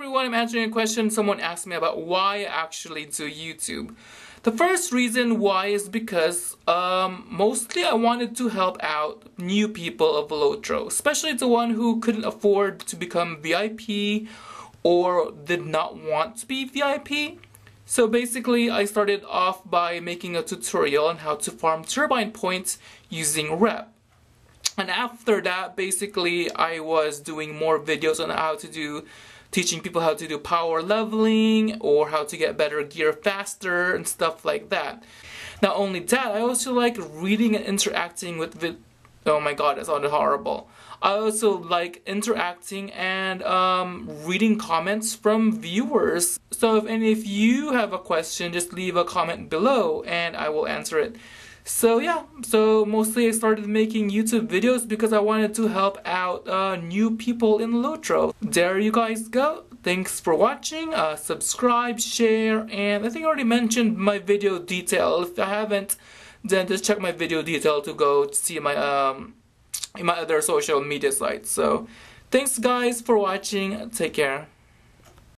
everyone, I'm answering a question someone asked me about why I actually do YouTube. The first reason why is because um, mostly I wanted to help out new people of Lotro, especially the one who couldn't afford to become VIP or did not want to be VIP. So basically I started off by making a tutorial on how to farm turbine points using rep. And after that basically I was doing more videos on how to do teaching people how to do power leveling or how to get better gear faster and stuff like that. Not only that, I also like reading and interacting with oh my god, it sounded horrible. I also like interacting and um, reading comments from viewers. So if and if you have a question, just leave a comment below and I will answer it. So yeah, so mostly I started making YouTube videos because I wanted to help out uh, new people in Lotro. There you guys go. Thanks for watching, uh, subscribe, share, and I think I already mentioned my video detail. If I haven't, then just check my video detail to go to see my um, in my other social media sites. So thanks guys for watching. Take care.